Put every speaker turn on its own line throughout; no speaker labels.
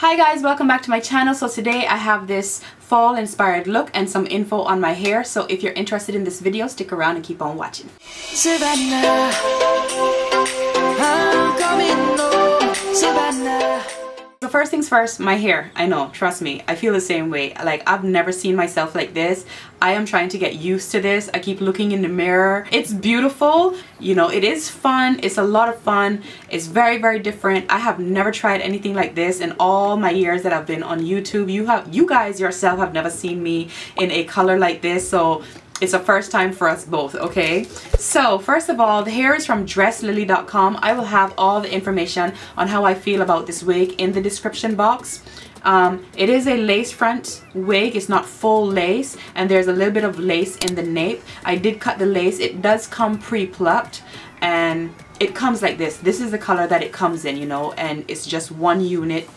Hi guys, welcome back to my channel. So today I have this fall inspired look and some info on my hair. So if you're interested in this video, stick around and keep on watching. Savannah, so first things first, my hair. I know, trust me, I feel the same way. Like I've never seen myself like this. I am trying to get used to this. I keep looking in the mirror. It's beautiful. You know, it is fun. It's a lot of fun. It's very, very different. I have never tried anything like this in all my years that I've been on YouTube. You have, you guys yourself have never seen me in a color like this. So it's a first time for us both okay? So first of all the hair is from dresslily.com I will have all the information on how I feel about this wig in the description box. Um, it is a lace front wig. It's not full lace and there's a little bit of lace in the nape. I did cut the lace. It does come pre-plucked and it comes like this. This is the color that it comes in you know and it's just one unit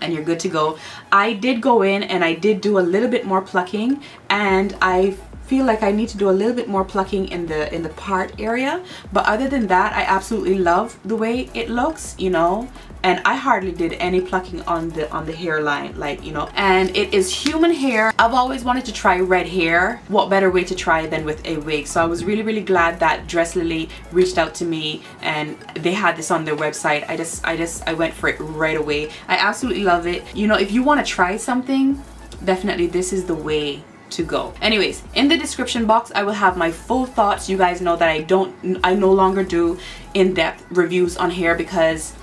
and you're good to go. I did go in and I did do a little bit more plucking and I feel like I need to do a little bit more plucking in the in the part area. But other than that I absolutely love the way it looks you know? And I hardly did any plucking on the on the hairline like you know? And it is human hair. I've always wanted to try red hair. What better way to try than with a wig? So I was really really glad that Dress Lily reached out to me and they had this on their website. I just I just I went for it right away. I absolutely love it. You know if you want to try something definitely this is the way to go. Anyways in the description box i will have my full thoughts. You guys know that i don't i no longer do in-depth reviews on hair because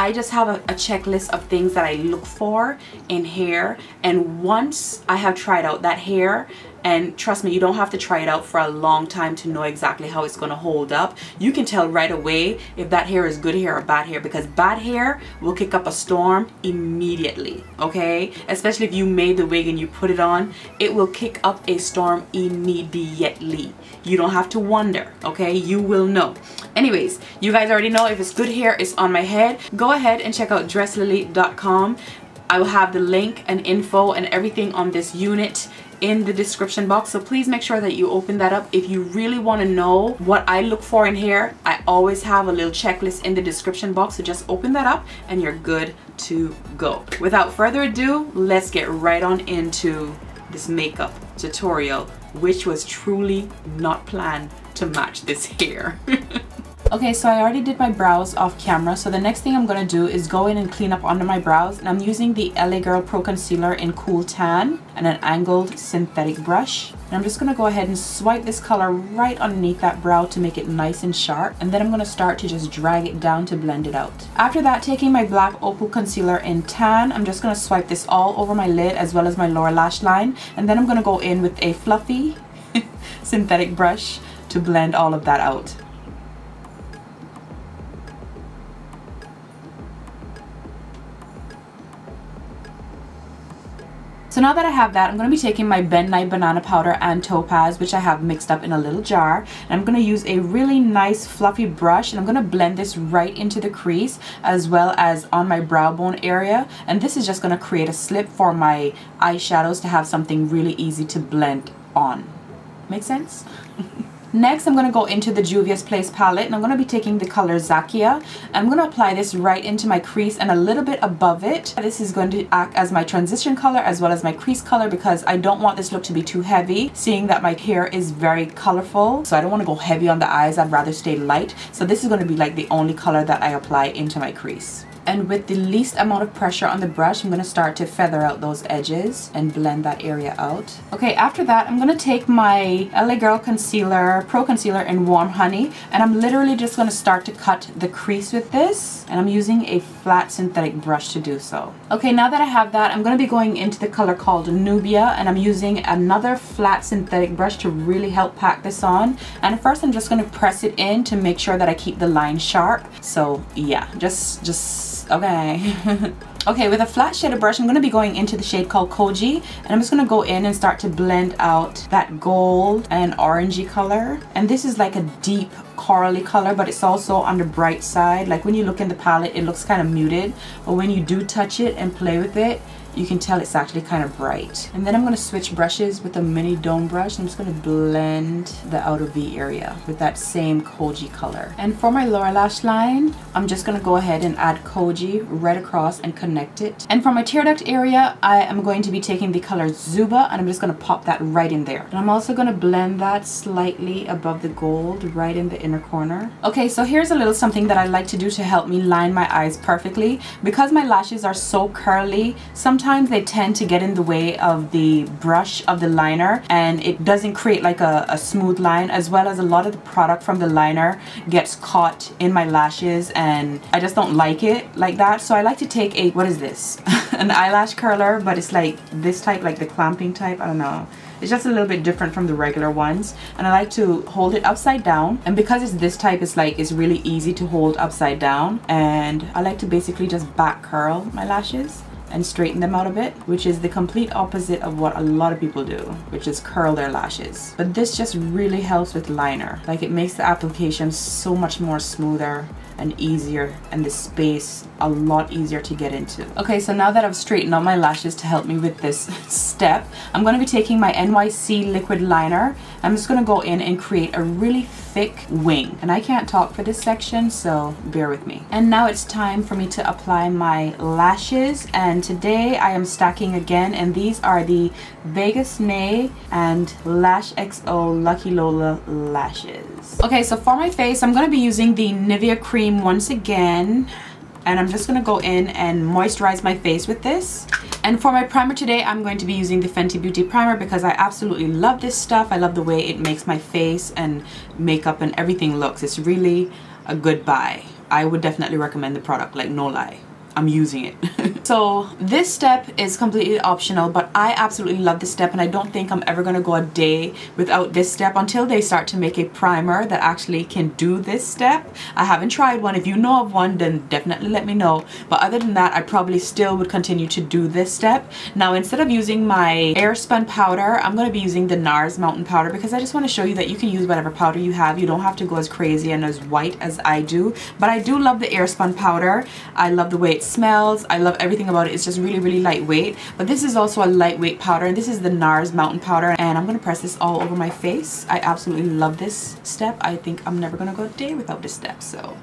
I just have a, a, checklist of things that I look for in hair. And once I have tried out that hair and trust me you don't have to try it out for a long time to know exactly how it's going to hold up. You can tell right away if that hair is good hair or bad hair because bad hair will kick up a storm immediately okay? Especially if you made the wig and you put it on it will kick up a storm immediately. You don't have to wonder okay? You will know. Anyways you guys already know if it's good hair it's on my head. Go ahead and check out dresslily.com I will have the link and info and everything on this unit in the description box. So please make sure that you open that up. If you really want to know what I look for in here I always have a little checklist in the description box. So just open that up and you're good to go. Without further ado let's get right on into this makeup tutorial which was truly not planned to match this hair Okay, so I already did my brows off camera. So the next thing I'm going to do is go in and clean up under my brows. And I'm using the LA Girl Pro Concealer in Cool Tan and an angled synthetic brush. And I'm just going to go ahead and swipe this color right underneath that brow to make it nice and sharp. And then I'm going to start to just drag it down to blend it out. After that, taking my black Opal Concealer in Tan, I'm just going to swipe this all over my lid as well as my lower lash line. And then I'm going to go in with a fluffy synthetic brush to blend all of that out. So now that I have that, I'm going to be taking my Ben Nye Banana Powder and Topaz, which I have mixed up in a little jar. And I'm going to use a really nice fluffy brush and I'm going to blend this right into the crease as well as on my brow bone area. And this is just going to create a slip for my eyeshadows to have something really easy to blend on. Make sense? Next, I'm going to go into the Juvia's Place palette and I'm going to be taking the color Zakia. I'm going to apply this right into my crease and a little bit above it. This is going to act as my transition color as well as my crease color because I don't want this look to be too heavy, seeing that my hair is very colorful. So I don't want to go heavy on the eyes, I'd rather stay light. So this is going to be like the only color that I apply into my crease and with the least amount of pressure on the brush I'm to start to feather out those edges and blend that area out. Okay after that I'm to take my LA Girl concealer, pro concealer in warm honey and I'm literally just to start to cut the crease with this and I'm using a flat synthetic brush to do so. Okay now that I have that I'm to be going into the color called Nubia and I'm using another flat synthetic brush to really help pack this on and first I'm just to press it in to make sure that I keep the line sharp so yeah just just okay. Okay with a flat shaded brush I'm to be going into the shade called Koji and I'm just to go in and start to blend out that gold and orangey color. And this is like a deep corally color but it's also on the bright side. Like when you look in the palette it looks kind of muted but when you do touch it and play with it you can tell it's actually kind of bright. And then I'm going to switch brushes with a mini dome brush. I'm just going to blend the outer V area with that same Koji color. And for my lower lash line, I'm just going to go ahead and add Koji right across and connect it. And for my tear duct area, I am going to be taking the color Zuba and I'm just going to pop that right in there. And I'm also going to blend that slightly above the gold right in the inner corner. Okay, so here's a little something that I like to do to help me line my eyes perfectly. Because my lashes are so curly, sometimes they tend to get in the way of the brush of the liner and it doesn't create like a, a smooth line as well as a lot of the product from the liner gets caught in my lashes and I just don't like it like that. So I like to take a, what is this? An eyelash curler, but it's like this type, like the clamping type, I don't know. It's just a little bit different from the regular ones. And I like to hold it upside down. And because it's this type, it's like, it's really easy to hold upside down. And I like to basically just back curl my lashes and straighten them out a bit, which is the complete opposite of what a lot of people do, which is curl their lashes. But this just really helps with liner. Like it makes the application so much more smoother and easier and the space a lot easier to get into. Okay, so now that I've straightened out my lashes to help me with this step, I'm going to be taking my NYC liquid liner. I'm just going to go in and create a really thick wing. And I can't talk for this section, so bear with me. And now it's time for me to apply my lashes. And today I am stacking again, and these are the Vegas Nay and Lash XO Lucky Lola lashes. Okay, so for my face, I'm going to be using the Nivea cream once again and I'm just going to go in and moisturize my face with this. And for my primer today, I'm going to be using the Fenty Beauty Primer because I absolutely love this stuff. I love the way it makes my face and makeup and everything looks. It's really a good buy. I would definitely recommend the product, like no lie. I'm using it. so this step is completely optional, but I absolutely love this step and I don't think I'm ever gonna go a day without this step until they start to make a primer that actually can do this step. I haven't tried one. If you know of one, then definitely let me know. But other than that, I probably still would continue to do this step. Now, instead of using my Airspun powder, I'm gonna be using the NARS Mountain Powder because I just wanna show you that you can use whatever powder you have. You don't have to go as crazy and as white as I do. But I do love the Airspun powder. I love the way it's smells. I love everything about it. It's just really, really lightweight. But this is also a lightweight powder. And this is the NARS Mountain Powder. And I'm going to press this all over my face. I absolutely love this step. I think I'm never going to go a day without this step. So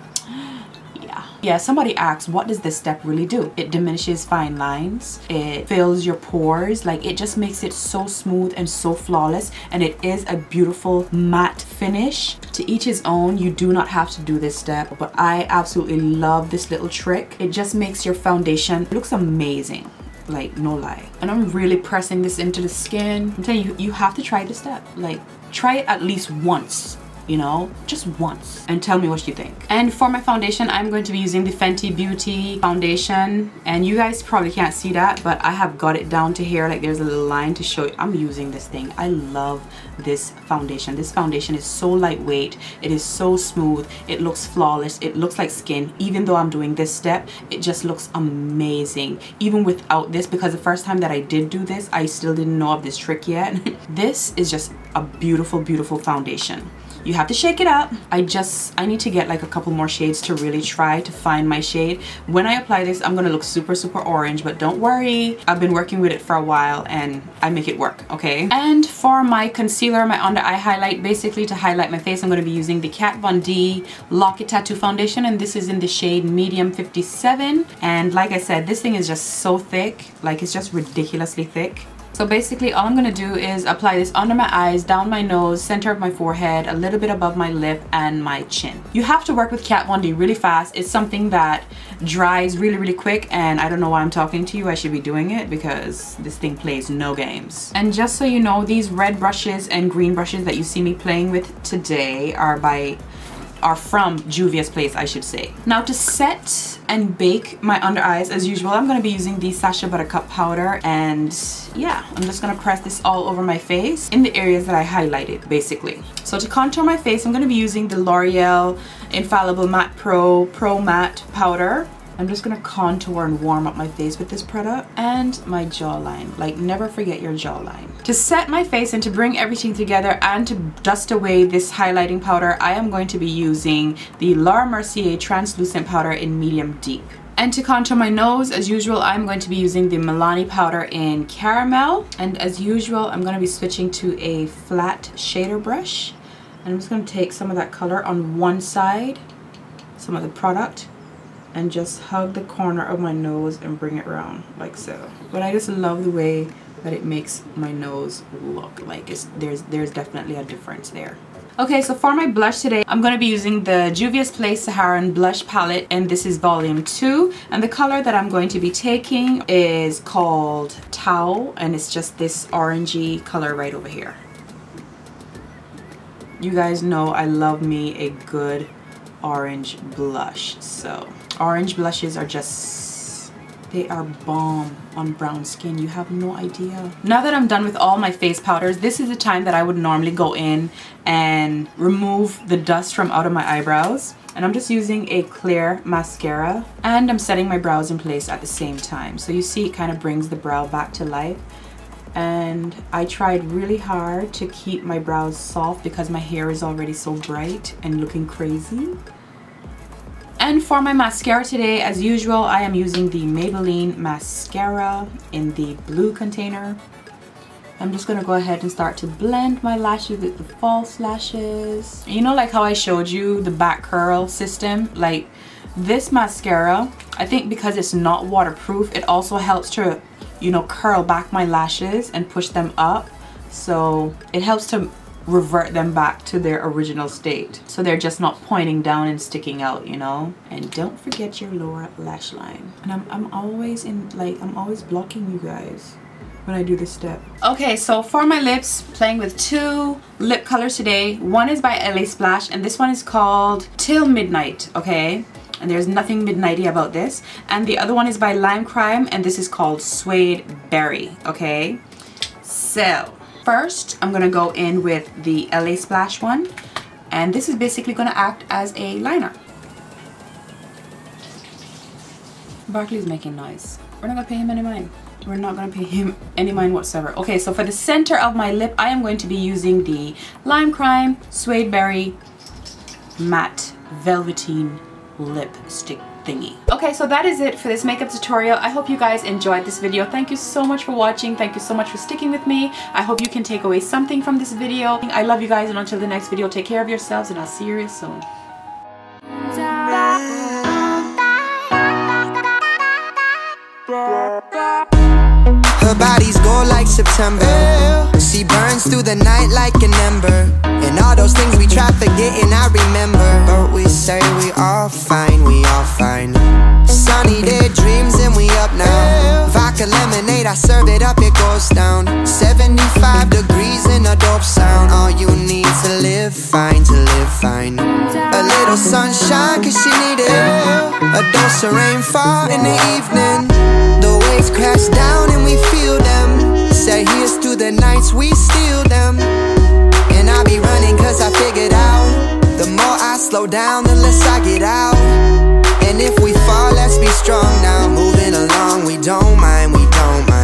yeah, somebody asked, what does this step really do? It diminishes fine lines. It fills your pores. Like it just makes it so smooth and so flawless. And it is a beautiful matte finish. To each his own, you do not have to do this step. But I absolutely love this little trick. It just makes your foundation looks amazing like no lie and i'm really pressing this into the skin i'm telling you you have to try this step like try it at least once you know, just once and tell me what you think. And for my foundation, I'm going to be using the Fenty Beauty foundation and you guys probably can't see that, but I have got it down to here. Like there's a little line to show you. I'm using this thing. I love this foundation. This foundation is so lightweight. It is so smooth. It looks flawless. It looks like skin. Even though I'm doing this step, it just looks amazing. Even without this, because the first time that I did do this, I still didn't know of this trick yet. this is just a beautiful, beautiful foundation you have to shake it up. I just I need to get like a couple more shades to really try to find my shade. When I apply this I'm gonna look super super orange but don't worry. I've been working with it for a while and I make it work okay? And for my concealer my under eye highlight basically to highlight my face I'm to be using the Kat Von D Lock It Tattoo foundation and this is in the shade medium 57 and like I said this thing is just so thick. Like it's just ridiculously thick so basically all I'm going to do is apply this under my eyes, down my nose, center of my forehead, a little bit above my lip and my chin. You have to work with Kat Von D really fast. It's something that dries really, really quick and I don't know why I'm talking to you. I should be doing it because this thing plays no games. And just so you know, these red brushes and green brushes that you see me playing with today are by are from Juvia's Place, I should say. Now to set and bake my under eyes, as usual, I'm going to be using the Sasha Buttercup powder. And yeah, I'm just going to press this all over my face in the areas that I highlighted, basically. So to contour my face, I'm going to be using the L'Oreal Infallible Matte Pro Pro Matte Powder. I'm just gonna contour and warm up my face with this product and my jawline. Like never forget your jawline. To set my face and to bring everything together and to dust away this highlighting powder, I am going to be using the Laura Mercier Translucent Powder in Medium Deep. And to contour my nose, as usual, I'm going to be using the Milani powder in Caramel. And as usual, I'm going to be switching to a flat shader brush. And I'm just going to take some of that color on one side, some of the product, and just hug the corner of my nose and bring it around like so. But I just love the way that it makes my nose look like it's, there's, there's definitely a difference there. Okay, so for my blush today, I'm going to be using the Juvia's Place Saharan Blush Palette, and this is volume 2. And the color that I'm going to be taking is called Tau, and it's just this orangey color right over here. You guys know I love me a good orange blush, so orange blushes are just they are bomb on brown skin. You have no idea. Now that I'm done with all my face powders, this is the time that I would normally go in and remove the dust from out of my eyebrows. And I'm just using a clear mascara and I'm setting my brows in place at the same time. So you see it kind of brings the brow back to life and I tried really hard to keep my brows soft because my hair is already so bright and looking crazy. And for my mascara today, as usual, I am using the Maybelline mascara in the blue container. I'm just going to go ahead and start to blend my lashes with the false lashes. You know like how I showed you the back curl system? Like this mascara, I think because it's not waterproof, it also helps to, you know, curl back my lashes and push them up. So it helps to revert them back to their original state. So they're just not pointing down and sticking out, you know? And don't forget your lower lash line. And I'm, I'm always in, like, I'm always blocking you guys when I do this step. Okay, so for my lips, playing with two lip colors today. One is by LA Splash and this one is called Till Midnight, okay? And there's nothing midnighty about this. And the other one is by Lime Crime and this is called Suede Berry, okay? So, First, I'm to go in with the LA Splash one. And this is basically to act as a liner. Barkley's making noise. We're not to pay him any mind. We're not to pay him any mind whatsoever. Okay, so for the center of my lip, I am going to be using the Lime Crime Suede Berry Matte Velvetine Lipstick thingy. Okay, so that is it for this makeup tutorial. I hope you guys enjoyed this video. Thank you so much for watching. Thank you so much for sticking with me. I hope you can take away something from this video. I love you guys and until the next video, take care of yourselves and I'll see you soon.
Her like September She burns through the night like an ember And all those things we forgetting I remember But we say we all fine, we all fine. Sunny day dreams and we up now. Vodka lemonade, I serve it up, it goes down. 75 degrees in a dope sound. All you need to live fine, to live fine. A little sunshine cause she need it. A dose of rainfall in the evening. The waves crash down and we feel them. Say here's to the nights we steal them. And I'll be running cause I figured out slow down unless I get out. And if we fall, let's be strong now. Moving along, we don't mind, we don't mind.